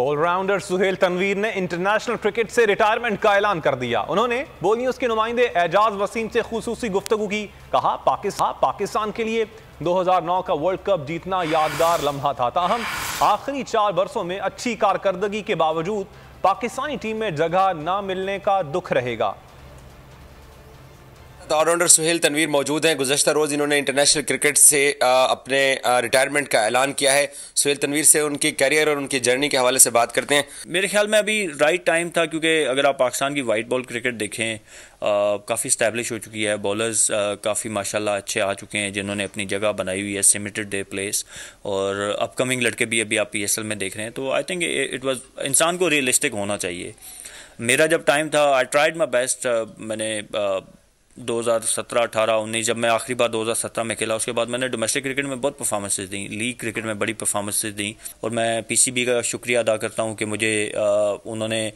Allrounder Suhail Tanveer ने international cricket से retirement का ऐलान कर दिया। उन्होंने बोलियों के नुमाइंदे एजाज वसीम से खसूसी गुफ्तु की। कहा, पाकिस्तान पाकिस्तान के लिए 2009 का वर्ल्ड कप जीतना यादगार लम्हा था। ताहम, आखिरी चार बरसों में अच्छी कारकर्दगी के बावजूद पाकिस्तानी टीम में जगह ना मिलने का दुख रहेगा। ऑलराउंडर सुहेल तनवीर मौजूद हैं। गुजशत रोज़ इन्होंने इंटरनेशनल क्रिकेट से अपने रिटायरमेंट का ऐलान किया है। सुहेल तनवीर से उनकी करियर और उनकी जर्नी के हवाले से बात करते हैं। मेरे ख्याल में अभी राइट टाइम था क्योंकि अगर आप पाकिस्तान की वाइट बॉल क्रिकेट देखें काफ़ी स्टैब्लिश हो चुकी है। बॉलर्स काफ़ी माशाल्लाह अच्छे आ चुके हैं, जिन्होंने अपनी जगह बनाई हुई है सिमिटेड डे प्लेस और अपकमिंग लड़के भी अभी आप पीएसएल में देख रहे हैं। तो आई थिंक इट वॉज़ इंसान को रियलिस्टिक होना चाहिए। मेरा जब टाइम था आई ट्राइड माई बेस्ट मैंने 2017 18 19 जब मैं आखिरी बार 2017 में खेला उसके बाद मैंने डोमेस्टिक क्रिकेट में बहुत परफॉर्मेंसेज दी लीग क्रिकेट में बड़ी परफॉर्मेंसेज दी और मैं पीसीबी का शुक्रिया अदा करता हूँ कि मुझे आ, उन्होंने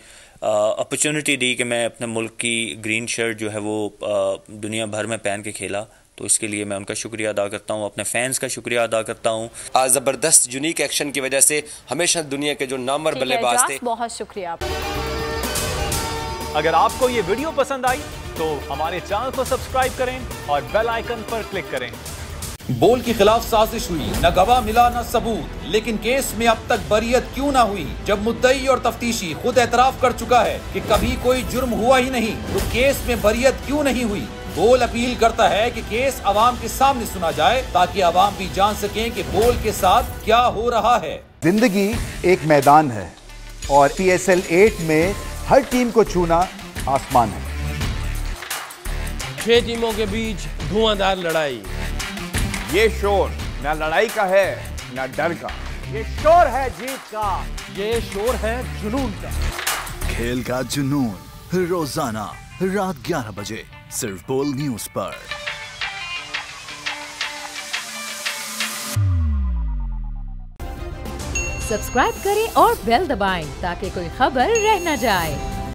अपॉर्चुनिटी दी कि मैं अपने मुल्क की ग्रीन शर्ट जो है वो आ, दुनिया भर में पहन के खेला। तो इसके लिए मैं उनका शुक्रिया अदा करता हूँ अपने फैंस का शुक्रिया अदा करता हूँ। आज ज़बरदस्त यूनिक एक्शन की वजह से हमेशा दुनिया के जो नामवर बल्लेबाज थे बहुत शुक्रिया अगर आपको ये वीडियो पसंद आई तो हमारे चैनल को सब्सक्राइब करें और बेल आइकन पर क्लिक करें। बोल के खिलाफ साजिश हुई। न गवाह मिला न सबूत। लेकिन केस में अब तक बरियत क्यों ना हुई? जब मुद्दई और तफ्तीशी खुद एतराफ कर चुका है कि कभी कोई जुर्म हुआ ही नहीं तो केस में बरियत क्यों नहीं हुई? बोल अपील करता है कि केस अवाम के सामने सुना जाए ताकि अवाम भी जान सके कि बोल के साथ क्या हो रहा है। ज़िंदगी एक मैदान है और पी एस एल एट में हर टीम को छूना आसमान है। छह टीमों के बीच धुआंधार लड़ाई। ये शोर न लड़ाई का है न डर का। ये शोर है जीत का। ये शोर है जुनून का। खेल का जुनून रोज़ाना रात 11 बजे सिर्फ़ बोल न्यूज़ पर। सब्सक्राइब करें और बेल दबाएँ ताकि कोई खबर रह न जाए।